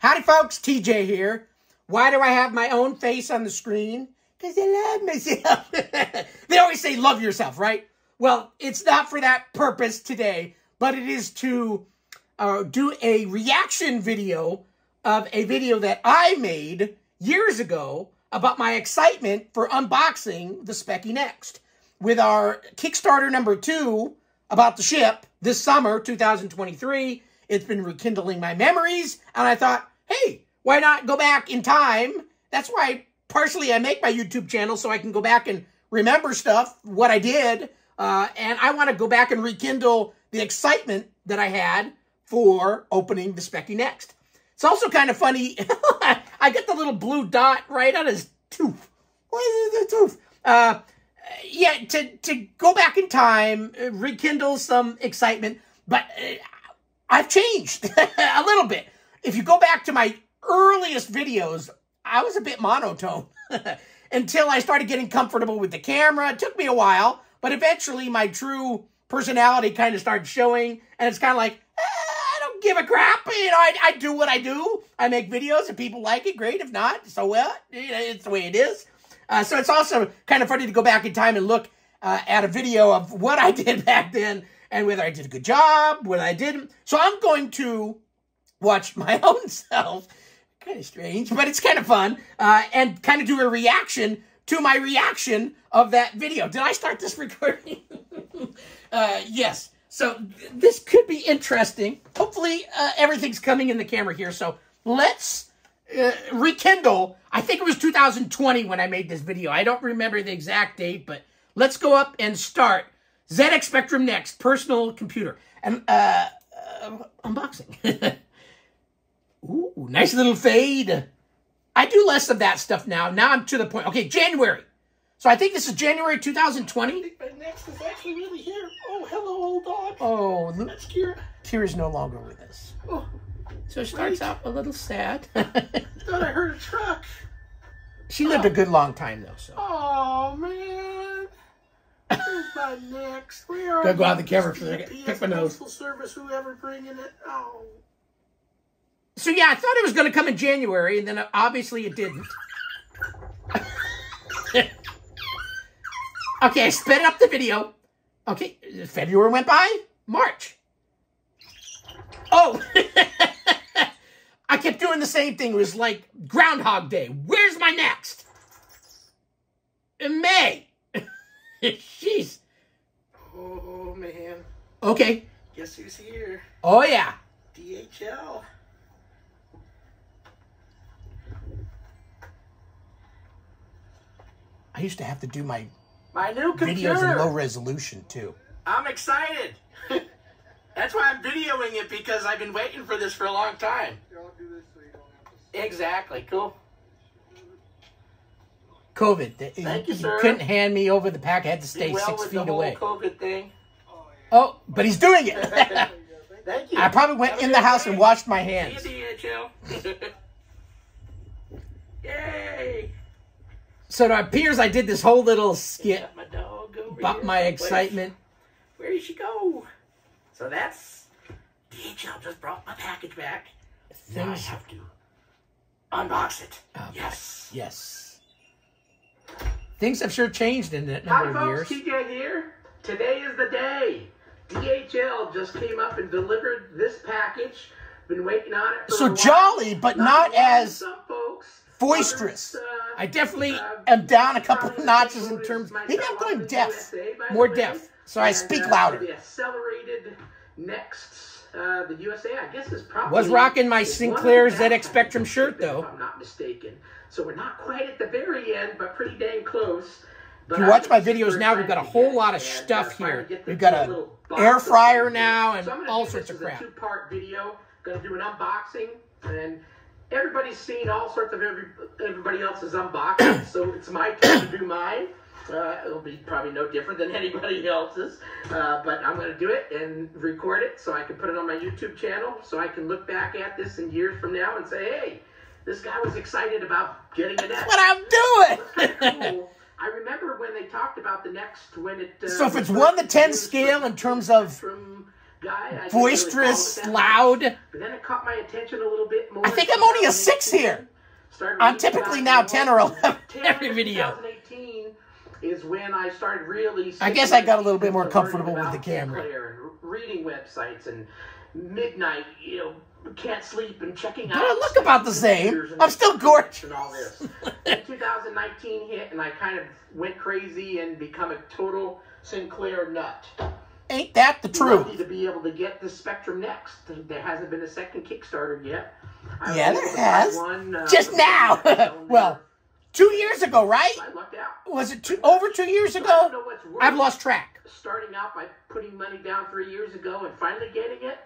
Howdy, folks. TJ here. Why do I have my own face on the screen? Because I love myself. they always say love yourself, right? Well, it's not for that purpose today, but it is to uh, do a reaction video of a video that I made years ago about my excitement for unboxing the Speccy Next. With our Kickstarter number two about the ship this summer, 2023, it's been rekindling my memories, and I thought, hey, why not go back in time? That's why partially I make my YouTube channel so I can go back and remember stuff, what I did, uh, and I want to go back and rekindle the excitement that I had for opening the Speccy Next. It's also kind of funny. I get the little blue dot right on his tooth. What is the tooth? Uh, yeah, to, to go back in time, uh, rekindle some excitement, but uh, I've changed a little bit. If you go back to my earliest videos, I was a bit monotone until I started getting comfortable with the camera. It took me a while, but eventually my true personality kind of started showing, and it's kind of like, eh, I don't give a crap. You know, I, I do what I do. I make videos. If people like it, great. If not, so well. It's the way it is. Uh, so it's also kind of funny to go back in time and look uh, at a video of what I did back then and whether I did a good job, whether I didn't. So I'm going to watch my own self. Kind of strange, but it's kind of fun. Uh, and kind of do a reaction to my reaction of that video. Did I start this recording? uh, yes. So th this could be interesting. Hopefully uh, everything's coming in the camera here. So let's uh, rekindle. I think it was 2020 when I made this video. I don't remember the exact date, but let's go up and start ZX Spectrum Next, personal computer. And uh, uh unboxing. Nice little fade. I do less of that stuff now. Now I'm to the point. Okay, January. So I think this is January 2020. Next is actually really here. Oh, hello, old dog. Oh, that's Kira. Kira's no longer with us. Oh, so it starts out a little sad. Thought I heard a truck. She lived oh. a good long time though. So. Oh man. Where's my next? Where are Gotta go out the camera for a second. Pick my nose. Service, whoever bringing it. Oh. So yeah, I thought it was going to come in January, and then uh, obviously it didn't. okay, I sped up the video. Okay, February went by. March. Oh, I kept doing the same thing. It was like Groundhog Day. Where's my next? In May. Jeez. Oh, man. Okay. Guess who's here? Oh, yeah. DHL. I used to have to do my my new computer. videos in low resolution too. I'm excited. That's why I'm videoing it because I've been waiting for this for a long time. Exactly. Cool. COVID. Thank you, you sir. couldn't hand me over the pack. I had to stay well six feet away. COVID thing. Oh, but he's doing it. Thank you. I probably went Have in the house day. and washed my hands. Yay! So it appears I did this whole little skit my dog about my excitement. Where did she go? So that's DHL just brought my package back. Things now I have to unbox it. Oh, yes. Yes. Things have sure changed in that number Hi, of folks, years. TJ here. Today is the day. DHL just came up and delivered this package. Been waiting on it so jolly, but not, not as some folks boisterous. I definitely am down a couple of notches in terms. Maybe I'm going deaf, more deaf, so I speak louder. The accelerated next, uh, the USA, I guess is probably was rocking my Sinclair ZX Spectrum shirt though. If I'm not mistaken. So we're not quite at the very end, but pretty dang close. If you watch my videos now, we've got a whole lot of stuff here. We've got an air fryer now and all sorts of crap. two-part video. Going to do an unboxing and everybody's seen all sorts of every, everybody else's unboxing, so it's my turn to do mine. Uh, it'll be probably no different than anybody else's, uh, but I'm going to do it and record it so I can put it on my YouTube channel so I can look back at this in years from now and say, hey, this guy was excited about getting a net. what I'm doing. cool. I remember when they talked about the next when it. Uh, so if it's one to ten scale in terms of guy. Really boisterous, follow it that loud. But then it caught my attention a little bit more. I think I'm only a six here. I'm typically now 10 or 11 every video. 2018 is when I started really. I guess I got a little bit more comfortable with the camera. And reading websites and midnight, you know, can't sleep and checking out. I look about the same. I'm still gorgeous. And all this. 2019 hit, and I kind of went crazy and become a total Sinclair nut. Ain't that the Lucky truth? to be able to get the Spectrum Next. There hasn't been a second Kickstarter yet. I Yeah, there has. One, uh, Just now. well, two years ago, right? I lucked out. Was it two, over two years So I don't ago? know what's worse, I've lost track. starting out by putting money down three years ago and finally getting it,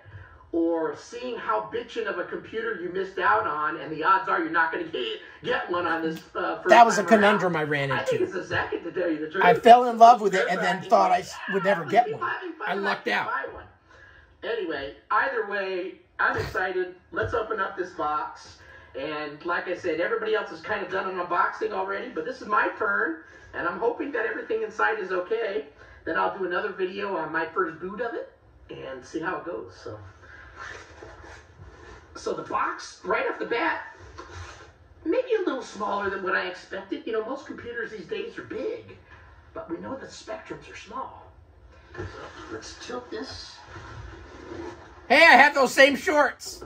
or seeing how bitchin' of a computer you missed out on, and the odds are you're not going to get, one on this. Uh, first That was a time around. conundrum I ran I think into. it's the second to tell you the truth. I fell in love with it and then thought I would never "Ah, get one. I lucked out. buy one." Anyway, either way, I'm excited. Let's open up this box. And like I said, everybody else has kind of done an unboxing already, but this is my turn, and I'm hoping that everything inside is okay. Then I'll do another video on my first boot of it and see how it goes. So, so the box right off the bat, maybe a little smaller than what I expected. You know, most computers these days are big, but we know that spectrums are small. Let's tilt this. Hey, I have those same shorts.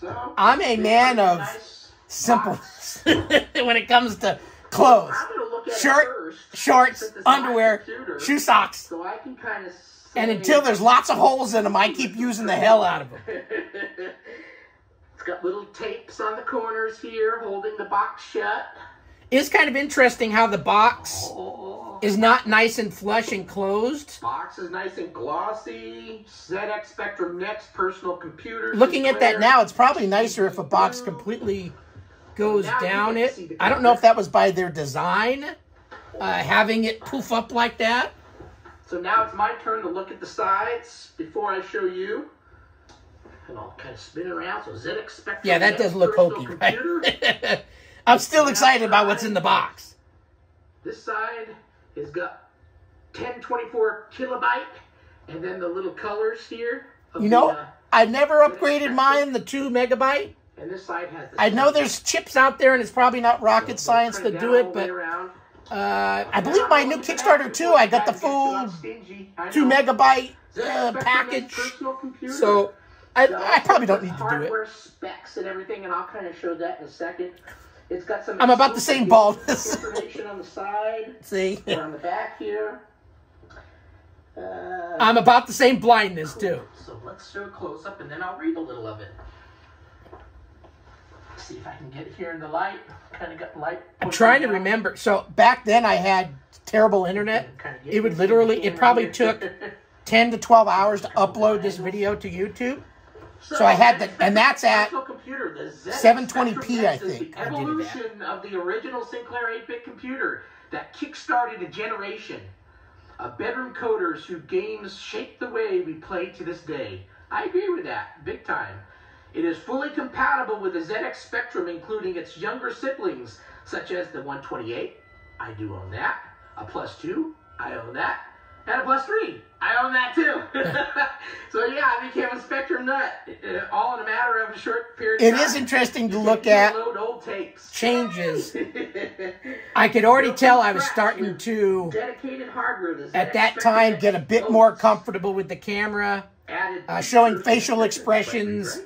So I'm a man of nice Simple when it comes to clothes. I'm gonna look at Shirt, first, Shorts, since it's my underwear, computer, shoe socks. so I can kind of. And until there's lots of holes in them, I keep using the hell out of them. it's got little tapes on the corners here, holding the box shut. It's kind of interesting how the box is not nice and flush and closed. box is nice and glossy. ZX Spectrum Next personal computer. Looking at that now, it's probably nicer if a box completely goes Now down it. I don't know if that was by their design, uh, having it poof up like that. So now it's my turn to look at the sides before I show you. And I'll kind of spin it around. So ZX Spectrum. Yeah, that Next does look hokey, right? I'm still excited about what's in the box. This side has got 1024 kilobyte, and then the little colors here. of You the, know, uh, I've never upgraded mine the two megabyte. and this side has. The I know there's chips out there, and it's probably not rocket science to do it, but uh, I believe my new Kickstarter too. I got the full two megabyte uh, package, so I, I probably don't need to do it. Hardware specs and everything, and I'll kind of show that in a second. It's got some. I'm about the same baldness. Information on the side, See, and on the back here. Uh, I'm about the same blindness too. So let's show a close up and then I'll read a little of it. See if I can get here in the light. Kind of got light. I'm trying to remember. So back then I had terrible internet. It would literally, it probably took 10 to 12 hours to upload this video to YouTube. So I had the- and that's at computer, the ZX 720p, Spectrum I think The I did it at. evolution of the original Sinclair 8-bit computer that kickstarted a generation of bedroom coders whose games shaped the way we play to this day. I agree with that, big time. It is fully compatible with the ZX Spectrum, including its younger siblings, such as the 128. I do own that. A plus two, I own that. And a plus three, I own that too. so yeah, I became a Spectrum nut, uh, all in a matter of a short period. It is interesting to look at load old tapes. changes. I could already tell I was starting to, Dedicated hardware. the at that time, get a bit more comfortable with the camera. added uh, showing facial expressions,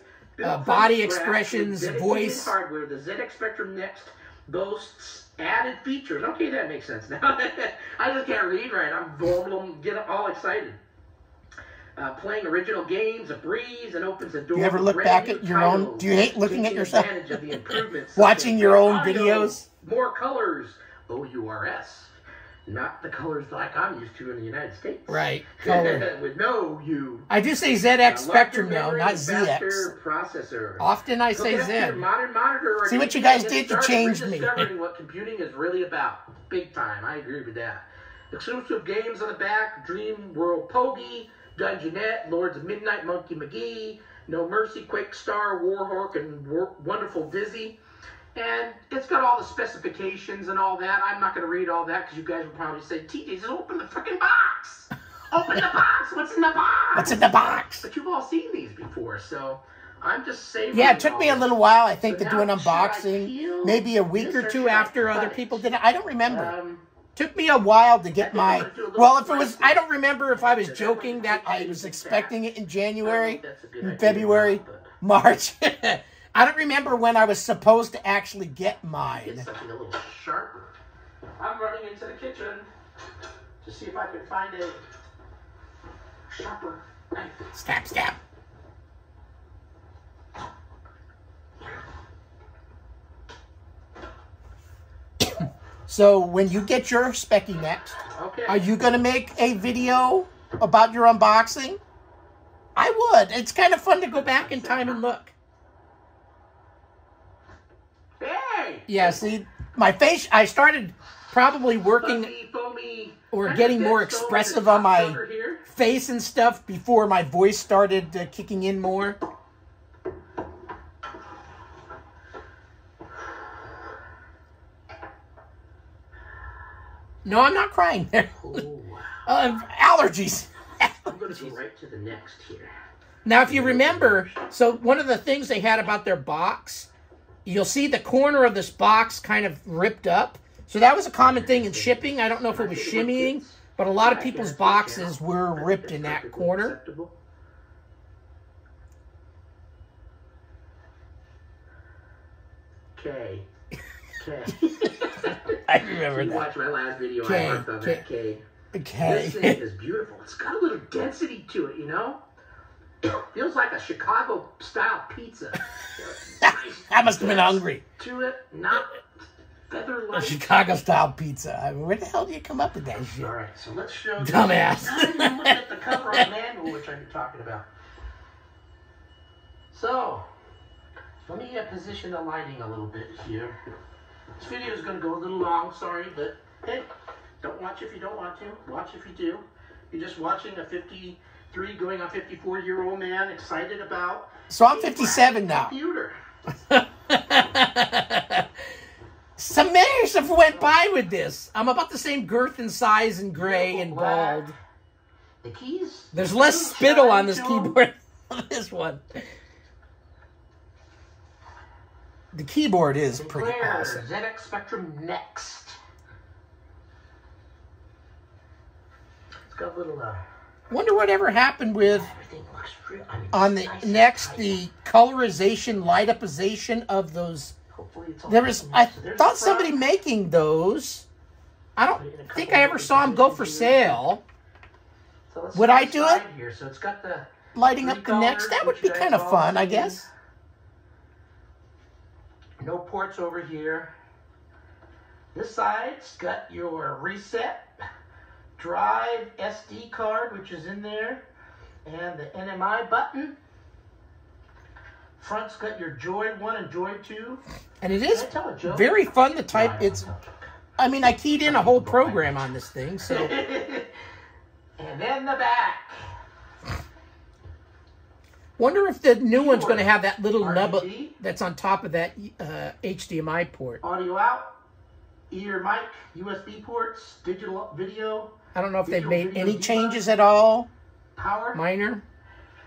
uh, body expressions, voice. hardware. The ZX Spectrum Next boasts added features. Okay, that makes sense now. I just can't read right. I'm vulnerable. Get all excited. Uh, playing original games, a breeze, and opens the door. you ever look back at your own- do you hate looking at yourself? advantage of the Watching your own videos? More colors. O-U-R-S. Not the colors like I'm used to in the United States. Right, color. With no U. I do say ZX Spectrum though, not ZX. Processor. Often I say Hook it up to your Z. Modern monitor See what you guys did to change me. what computing is really about. Big time. I agree with that. Exclusive games on the back: Dream World Pogie, Dungeonette, Lords of Midnight, Monkey McGee, No Mercy, Quake Star, Warhawk, and Wonderful Dizzy. And it's got all the specifications and all that. I'm not going to read all that because you guys will probably say, TJ, just open the freaking box. Open the box. What's in the box? What's in the box? But you've all seen these before, so I'm just saying. Yeah, it took me a little while, I think, So to do an now, should I unboxing. Maybe a week or two after other people did it. I don't remember. Um, Took me a while to get my. I'm gonna do a little Well, if it was. I don't remember if I was joking that I was expecting it in January, that's a good in idea, February, March. I don't remember when I was supposed to actually get mine. something a little sharper. I'm running into the kitchen to see if I can find a sharper knife. Stab, stab. So when you get your Speccy next, Okay. are you going to make a video about your unboxing? I would. It's kind of fun to go back in time and look. Hey! Yeah, see, my face, I started probably working or getting more expressive on my- face and stuff before my voice started uh, kicking in more. No, I'm not crying there. Oh, Uh, allergies. I'm going to go right to the next here. Now, if you remember, so one of the things they had about their box, you'll see the corner of this box kind of ripped up. So that was a common thing in shipping. I don't know if it was shimmying, but a lot of people's boxes were ripped in that corner. K. K. I remember you that. watched my last video. K, I worked on K. that K. This thing is beautiful. It's got a little density to it, you know? Feels like a Chicago style pizza. Nice I must have been hungry. To it, not feather. Chicago style pizza. I mean, where the hell do you come up with that shit? All right, so let's show. you- Dumbass. Now you look at the cover of the manual, which I'm talking about. So, let me uh, position the lighting a little bit here. This video is going to go a little long, sorry, but hey, don't watch if you don't want to. Watch if you do. You're just watching a 53 going on 54 year old man excited about So I'm 57 now. computer. Some years have went by with this. I'm about the same girth and size and gray and bald. The keys. There's less spittle on this keyboard on this one. The keyboard is pretty awesome. ZX Spectrum Next. It's got a little, uh, Wonder whatever happened with on the next the colorization light upization of those. There was. I thought somebody making those. I don't think I ever saw them go for sale. Would I do it? Here. So it's got the Lighting up the next. That would be kind of fun, I guess. No ports over here. This side's got your reset, drive, SD card, which is in there, and the NMI button. Front's got your Joy 1 and Joy 2. And it is I tell a joke? very fun to type. It's tell a joke. I mean I keyed in a whole program on this thing, so and then the back. wonder if the new one's going to have that little nub that's on top of that uh, HDMI port. Audio out, ear mic, USB ports, digital video, I don't know if they've made any changes at all. power. Minor.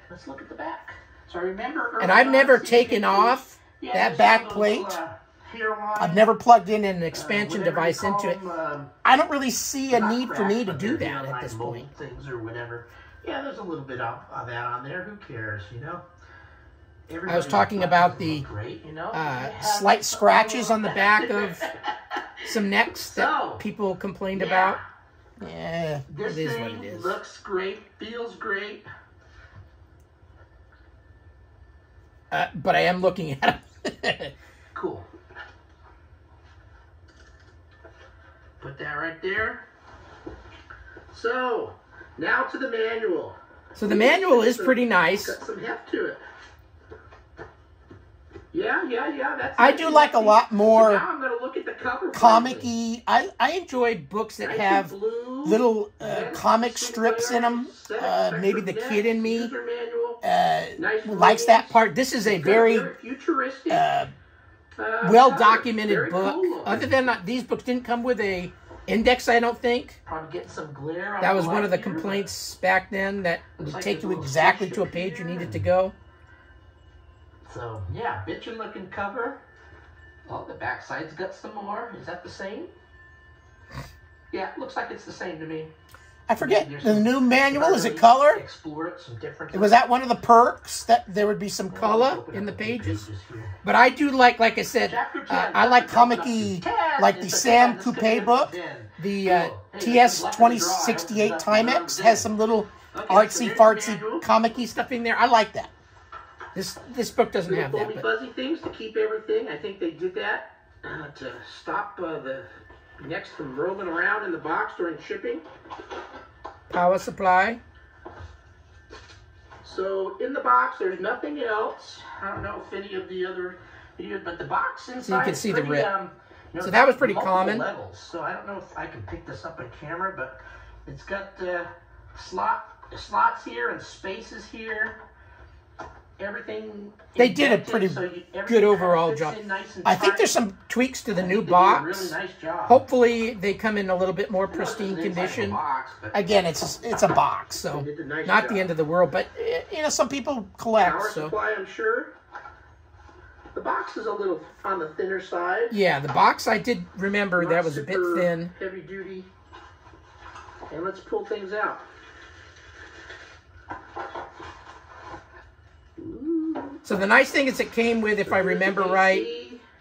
Let's look at the back. So I remember. And I've never taken off yeah, that back plate. little, uh, I've never plugged in an uh, expansion you device into it. them, um, I don't really see a need for me to do that at this point. Things or whatever. Yeah, there's a little bit of, of that on there. Who cares, you know? i was talking about the, great, you know? Uh, slight scratches on the back of some necks that So, people complained yeah. about. Yeah, This it is thing what it is. looks great, feels great. Uh, but I am looking at it. Cool. Put that right there. So, now to the manual. so the manual is pretty nice. Got some heft to it. Yeah, yeah, yeah. That's I do like a hefty. lot So more now I'm gonna look at the cover. finally. comic-y. I, I enjoy books that Nice have and blue, little uh, comic strips in them. Uh, maybe the kid in me uh, likes that part. This is a very futuristic, uh, well documented book. Other than that, these books didn't come with a index, I don't think. Probably getting some glare. That was one of the light here, but- complaints back then that would take you exactly to a page you needed to go. So yeah, bitchin' looking cover. Oh, the backside's got some more. Is that the same? Yeah, looks like it's the same to me. I forget There's the new manual. Is it color? Explore it, some different. Was that one of the perks that there would be some color in the pages? But I do like, like I said, uh, I like comic-y, like the Sam 10, this could be Coupe book. The uh, TS this is twenty lucky draw. sixty I eight opened it up Timex has some little artsy fartsy comic-y stuff in there. I like that. This this book doesn't have that, but fuzzy things to keep everything. I think they did that uh, to stop uh, the next from rolling around in the box during shipping. power supply. So in the box, there's nothing else. I don't know if any of the other but the box inside. You can see the rip. Um, you know, So that was pretty common. Levels. So I don't know if I can pick this up on camera, but it's got uh, slot slots here and spaces here. Everything. They did a pretty so you- good overall job. nice I think there's some tweaks to the new think a box. Really nice job. Hopefully they come in a little bit more I know this is pristine inside of a condition. box, Again, it's a, it's a box, so a nice not the end of the world. But eh, you know, some people collect, Power so supply, I'm sure. The box is a little on the thinner side. yeah, the box I did remember Not that was a bit thin. Heavy duty. And let's pull things out. So the nice thing is it came with, if I remember right,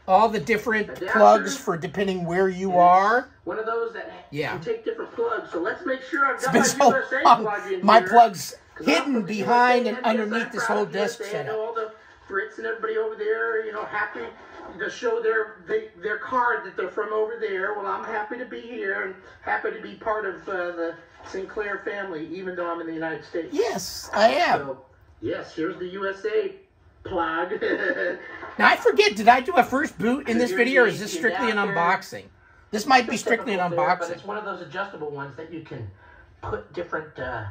all the different Adapter. plugs for depending where you are. One of those that Yeah. can take different plugs. So let's make sure I've got my so USA long. plug in My here. plugs hidden behind and underneath this whole desk USA. I know setup. all the Brits and everybody over there, you know, happy to show their they, their card that they're from over there. Well, I'm happy to be here and happy to be part of uh, the Sinclair family, even though I'm in the United States. Yes, I am. So, yes, here's the USA plug. Now I forget, did I do a first boot in this video, or is this strictly an unboxing? This might be strictly an there, But unboxing. it's one of those adjustable ones that you can put different. Uh,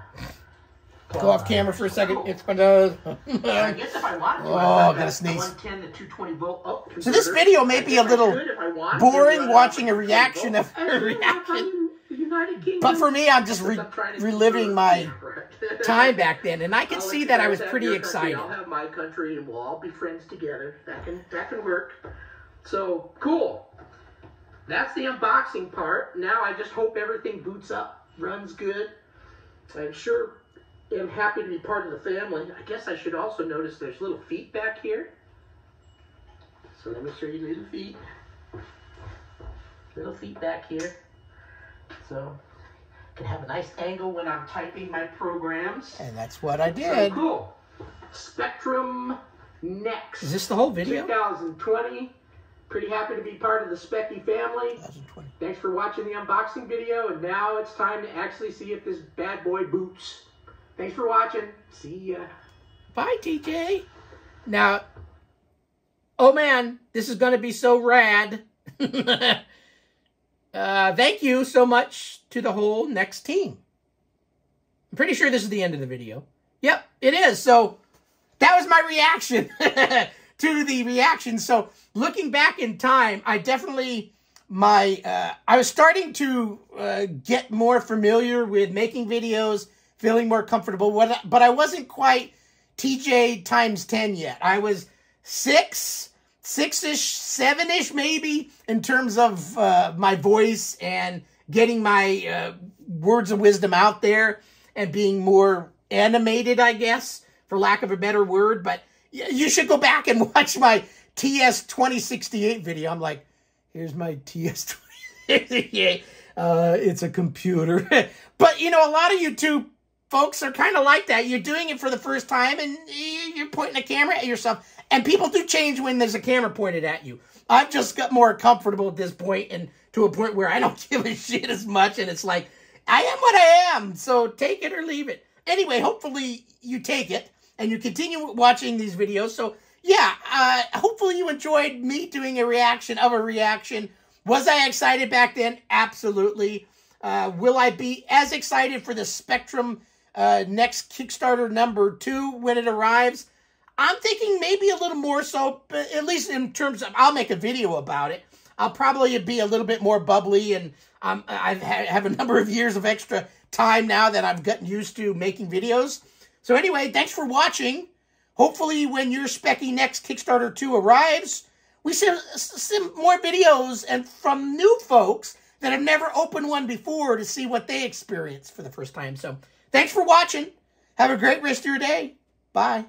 Go off camera for a second. Cool. It's gonna. I guess if I wanted to, Oh, I've got gotta the sneeze. 110 to 220 volt up So this video may be a little could if I wanted to, boring watching a reaction of a I don't know if reaction. I'm in the United Kingdom. But for me, I'm just re- reliving my. Time back then, and I I'll can see that I was pretty excited. I'll have my country, and we'll all be friends together. That can that can work. So cool. That's the unboxing part. Now I just hope everything boots up, runs good. I'm sure am happy to be part of the family. I guess I should also notice there's little feet back here. So let me show you little feet. Little feet back here. So can have a nice angle when I'm typing my programs. And that's what I So did. cool. Spectrum Next. Is this the whole video? 2020. Pretty happy to be part of the Speccy family. 2020. Thanks for watching the unboxing video, and now it's time to actually see if this bad boy boots. Thanks for watching. See ya. Bye, TJ. Now, oh man, this is going to be so rad. uh, thank you so much to the whole next team. I'm pretty sure this is the end of the video. Yep, it is. So that was my reaction to the reaction. So looking back in time, I definitely my uh, I was starting to uh, get more familiar with making videos, feeling more comfortable. What, but I wasn't quite TJ times ten yet. I was six, six ish, seven ish maybe in terms of uh, my voice and getting my uh, words of wisdom out there and being more animated, I guess, for lack of a better word. But you should go back and watch my TS 2068 video. I'm like, here's my TS 2068. Uh, it's a computer. but, you know, a lot of YouTube folks are kind of like that. You're doing it for the first time and you're pointing a camera at yourself. And people do change when there's a camera pointed at you. I've just got more comfortable at this point and to a point where I don't give a shit as much. And it's like, I am what I am. So take it or leave it. Anyway, hopefully you take it and you continue watching these videos. So yeah, uh, hopefully you enjoyed me doing a reaction of a reaction. Was I excited back then? Absolutely. Uh, will I be as excited for the Spectrum uh, next Kickstarter number two when it arrives? I'm thinking maybe a little more so, at least in terms of, I'll make a video about it. I'll probably be a little bit more bubbly, and um, I have a number of years of extra time now that I've gotten used to making videos. So anyway, thanks for watching. Hopefully, when your Speccy Next Kickstarter 2 arrives, we see more videos and from new folks that have never opened one before to see what they experience for the first time. So thanks for watching. Have a great rest of your day. Bye.